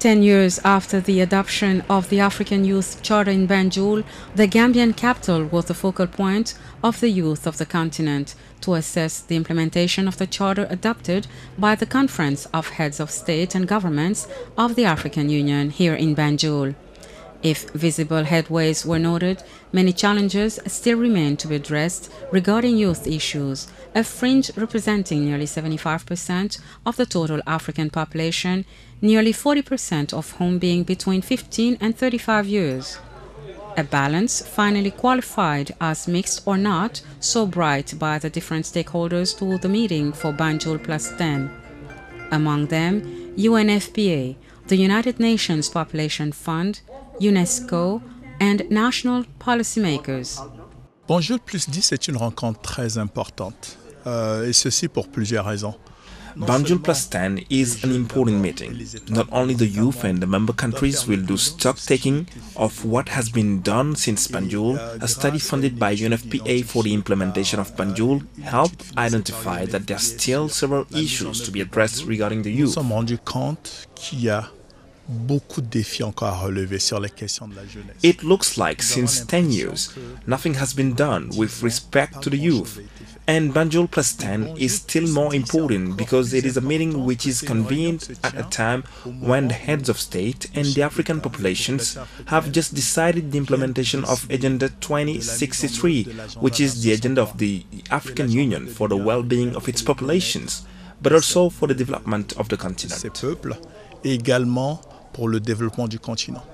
Ten years after the adoption of the African Youth Charter in Banjul, the Gambian capital was the focal point of the youth of the continent to assess the implementation of the charter adopted by the Conference of Heads of State and Governments of the African Union here in Banjul. If visible headways were noted, many challenges still remain to be addressed regarding youth issues, a fringe representing nearly 75% of the total African population, nearly 40% of whom being between 15 and 35 years. A balance finally qualified as mixed or not so bright by the different stakeholders to the meeting for Banjul Plus 10. Among them, UNFPA, the United Nations Population Fund, UNESCO and national policymakers. Banjul Plus 10 est une rencontre très importante, euh, et ceci pour plusieurs raisons. Banjul Plus 10 is an important meeting. Not only the youth and the member countries will do stock taking of what has been done since Banjul, a study funded by UNFPA for the implementation of Banjul helped identify that there are still several issues to be addressed regarding the youth. Beaucoup de défis encore à relever sur les questions de la jeunesse. It looks like since 10 years, nothing has been done with respect to the youth. And Banjul Plus 10 is still more important because it is a meeting which is convened at a time when the heads of state and the African populations have just decided the implementation of Agenda 2063, which is the agenda of the African Union for the well-being of its populations, but also for the development of the continent. Pour le développement du continent.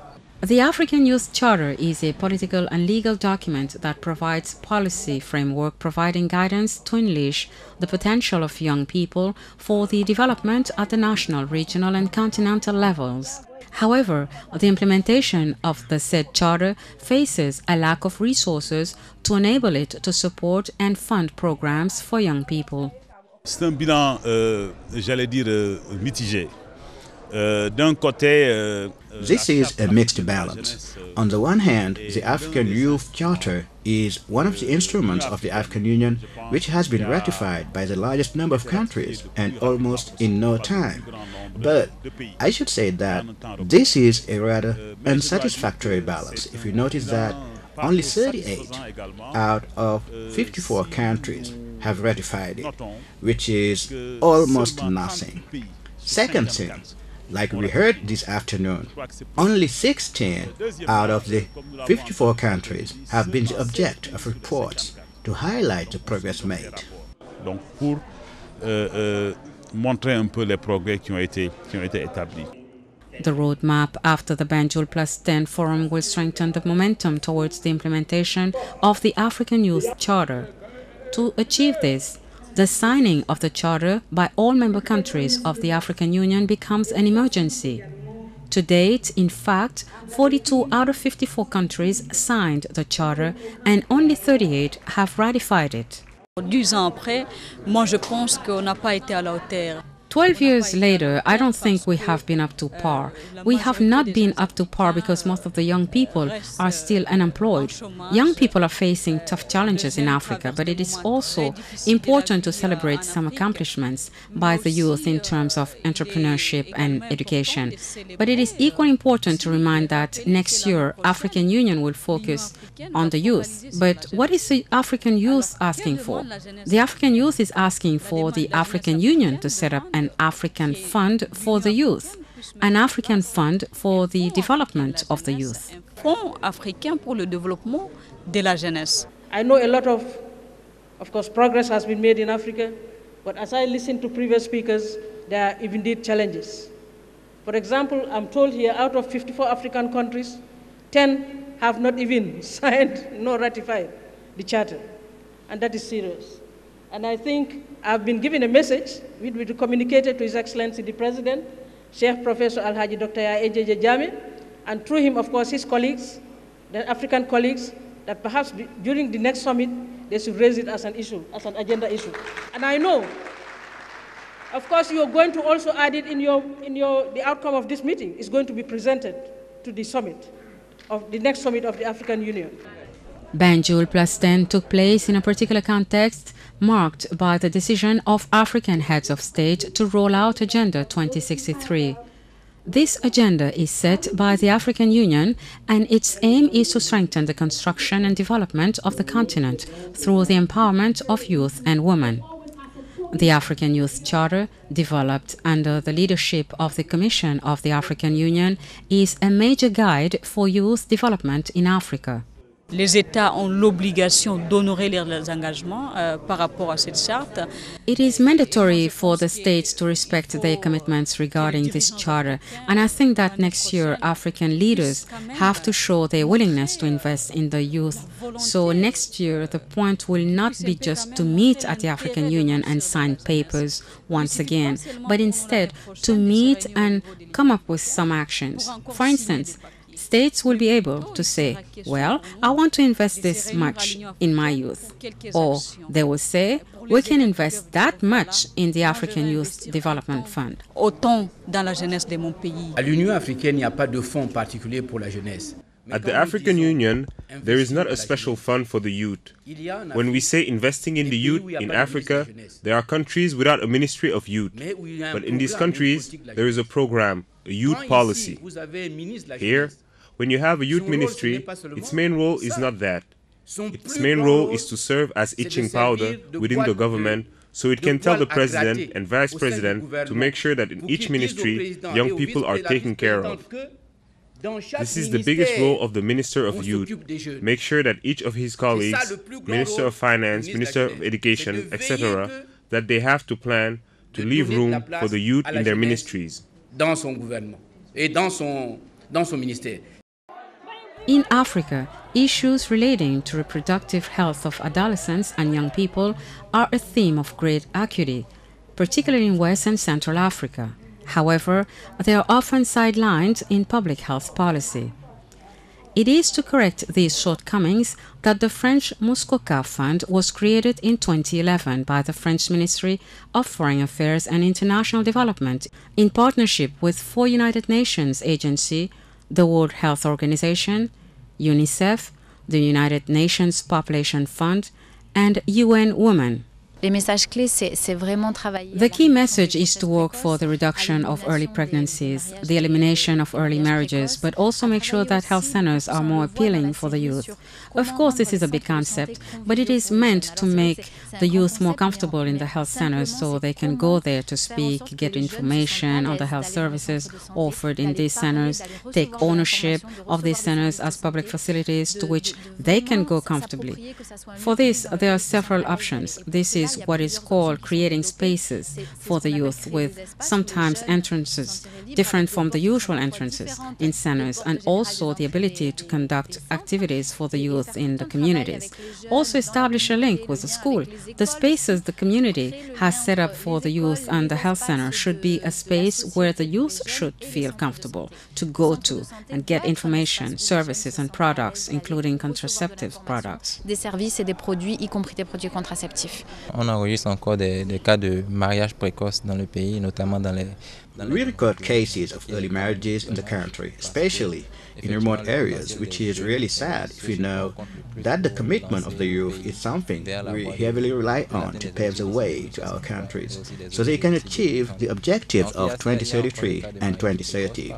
The African Youth Charter is a political and legal document that provides policy framework providing guidance to unleash the potential of young people for the development at the national, regional and continental levels. However, the implementation of the said charter faces a lack of resources to enable it to support and fund programs for young people. C'est un bilan, euh, j'allais dire, euh, mitigé. Uh, this is a mixed balance. On the one hand, the African Youth Charter is one of the instruments of the African Union which has been ratified by the largest number of countries and almost in no time. But I should say that this is a rather unsatisfactory balance if you notice that only 38 out of 54 countries have ratified it, which is almost nothing. Second thing, like we heard this afternoon, only 16 out of the 54 countries have been the object of reports to highlight the progress made. Donc pour euh, euh, montrer un peu les progrès qui ont été, qui ont été établis. The roadmap after the Banjul Plus 10 forum will strengthen the momentum towards the implementation of the African Youth Charter. To achieve this, the signing of the Charter by all member countries of the African Union becomes an emergency. To date, in fact, 42 out of 54 countries signed the Charter and only 38 have ratified it. 12 years later, I don't think we have been up to par. We have not been up to par because most of the young people are still unemployed. Young people are facing tough challenges in Africa, but it is also important to celebrate some accomplishments by the youth in terms of entrepreneurship and education. But it is equally important to remind that next year, African Union will focus on the youth. But what is the African youth asking for? The African youth is asking for the African Union to set up an an African fund for the youth, an African fund for the development of the youth. Fonds africain pour le développement de la jeunesse. I know a lot of, of course, progress has been made in Africa, but as I listen to previous speakers, there are indeed challenges. For example, I'm told here out of 54 African countries, 10 have not even signed nor ratified the charter, and that is serious. And I think I've been given a message which be communicated to His Excellency the President, Sheikh Professor Al-Haji Dr. Yahya Jammeh, and through him, of course, his colleagues, the African colleagues, that perhaps during the next summit, they should raise it as an issue, as an agenda issue. And I know, of course, you are going to also add it in your, in your, the outcome of this meeting is going to be presented to the summit, of the next summit of the African Union. Banjul Plus 10 took place in a particular context marked by the decision of African heads of state to roll out Agenda 2063. This agenda is set by the African Union and its aim is to strengthen the construction and development of the continent through the empowerment of youth and women. The African Youth Charter, developed under the leadership of the Commission of the African Union, is a major guide for youth development in Africa. Les États ont l'obligation d'honorer leurs engagements euh, par rapport à cette charte. It is mandatory for the states to respect their commitments regarding this charter, and I think that next year African leaders have to show their willingness to invest in the youth. So next year the point will not be just to meet at the African Union and sign papers once again, but instead to meet and come up with some actions. For instance, states will be able to say, well, I want to invest this much in my youth. Or they will say, we can invest that much in the African Youth Development Fund. Autant dans la jeunesse de mon pays. À l'Union africaine, il n'y a pas de fonds particulier pour la jeunesse. At the African Union, there is not a special fund for the youth. When we say investing in the youth in Africa, there are countries without a ministry of youth. But in these countries, there is a program, a youth policy. Here, when you have a youth ministry, its main role is not that. Its main role is to serve as itching powder within the government so it can tell the president and vice president to make sure that in each ministry young people are taken care of. This is the biggest role of the Minister of Youth. Make sure that each of his colleagues, Minister of Finance, Minister of Education, etc., that they have to plan to leave room for the youth in their ministries. Dans son gouvernement et dans son, dans son ministère. In Africa, issues relating to reproductive health of adolescents and young people are a theme of great acuity, particularly in West and Central Africa. However, they are often sidelined in public health policy. It is to correct these shortcomings that the French Muskoka Fund was created in 2011 by the French Ministry of Foreign Affairs and International Development in partnership with four United Nations agencies the World Health Organization, UNICEF, the United Nations Population Fund, and UN Women. The key message is to work for the reduction of early pregnancies, the elimination of early marriages, but also make sure that health centers are more appealing for the youth. Of course, this is a big concept, but it is meant to make the youth more comfortable in the health centers so they can go there to speak, get information on the health services offered in these centers, take ownership of these centers as public facilities to which they can go comfortably. For this, there are several options. This is what is called creating spaces for the youth with sometimes entrances different from the usual entrances in centers and also the ability to conduct activities for the youth in the communities. Also establish a link with the school. The spaces the community has set up for the youth and the health center should be a space where the youth should feel comfortable to go to and get information, services and products including contraceptive products. On enregistre encore des, cas de mariage précoce dans le pays, notamment dans les we record cases of early marriages in the country, especially in remote areas, which is really sad if you know that the commitment of the youth is something we heavily rely on to pave the way to our countries so they can achieve the objectives of 2033 and 2030.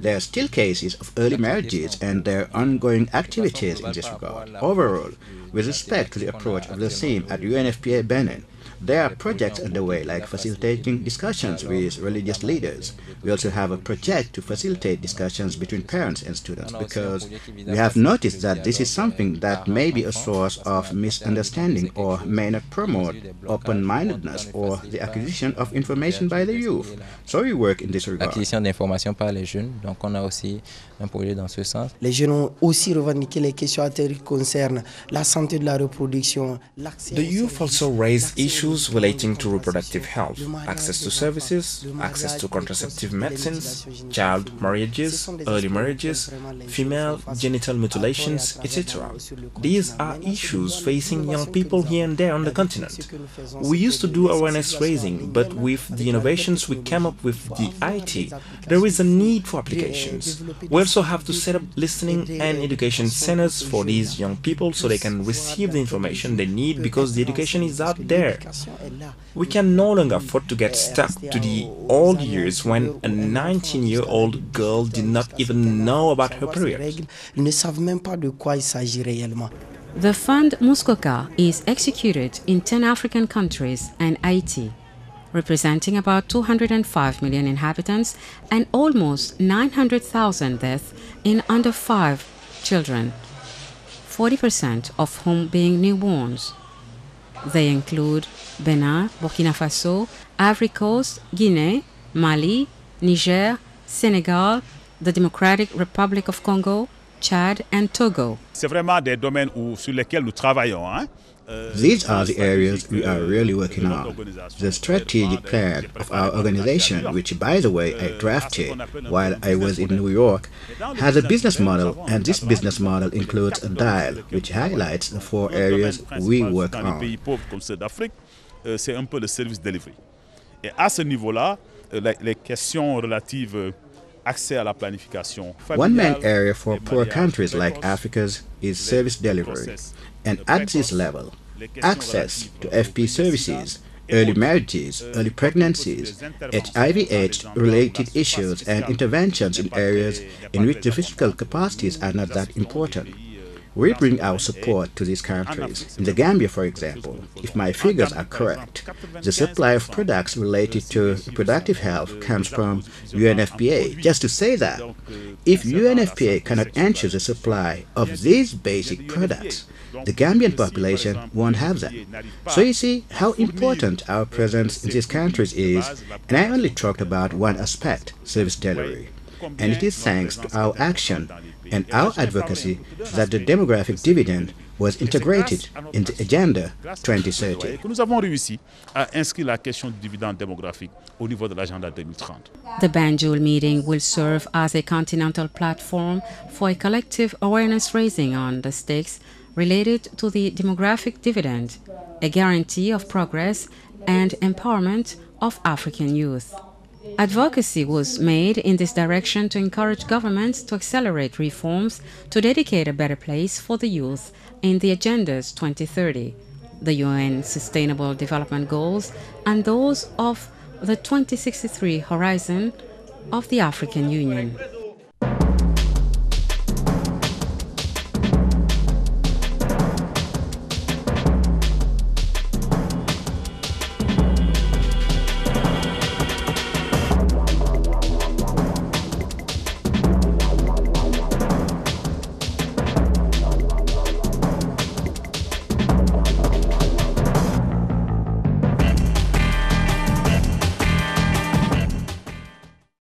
There are still cases of early marriages and their ongoing activities in this regard. Overall, with respect to the approach of the theme at UNFPA Benin, there are projects underway like facilitating discussions with religious leaders. We also have a project to facilitate discussions between parents and students because we have noticed that this is something that may be a source of misunderstanding or may not promote open-mindedness or the acquisition of information by the youth. So we work in this regard. Acquisition d'informations par les jeunes, donc on a aussi un projet dans ce sens. Les jeunes ont aussi revendiqué les questions qui concernent la santé de la reproduction, The youth also raised issues relating to reproductive health, access to services, access to contraceptive medicines, child marriages, early marriages, female genital mutilations, etc. These are issues facing young people here and there on the continent. We used to do awareness raising, but with the innovations we came up with the IT, there is a need for applications. We also have to set up listening and education centers for these young people so they can receive the information they need because the education is out there. We can no longer afford to get stuck to the old years when a 19-year-old girl did not even know about her period. The Fund Muskoka is executed in 10 African countries and Haiti, representing about 205 million inhabitants and almost 900,000 deaths in under 5 children, 40% of whom being newborns. They include Benin, Burkina Faso, Ivory Coast, Guinea, Mali, Niger, Senegal, the Democratic Republic of Congo, Chad and Togo. C'est vraiment des domaines où, sur lesquels nous travaillons. Hein? These are the areas we are really working on. The strategic plan of our organization, which by the way I drafted while I was in New York, has a business model and this business model includes a dial which highlights the four areas we work on. C'est un peu le service delivery. Et à ce niveau-là, euh, les questions relatives euh, accès à la planification. One main area for poor countries like Africa's is service delivery. And at this level, access to FP services, early marriages, early pregnancies, HIV-AIDS related issues and interventions in areas in which the physical capacities are not that important. We bring our support to these countries. In the Gambia, for example, if my figures are correct, the supply of products related to reproductive health comes from UNFPA. Just to say that, if UNFPA cannot ensure the supply of these basic products, the Gambian population won't have them. So you see how important our presence in these countries is, and I only talked about one aspect, service delivery. And it is thanks to our action and our advocacy that the demographic dividend was integrated in the Agenda 2030. Nous avons réussi à inscrire la question du dividende démographique au niveau de l'agenda 2030. The Banjul meeting will serve as a continental platform for a collective awareness raising on the stakes related to the demographic dividend, a guarantee of progress and empowerment of African youth. Advocacy was made in this direction to encourage governments to accelerate reforms to dedicate a better place for the youth in the Agendas 2030, the UN Sustainable Development Goals, and those of the 2063 Horizon of the African Union.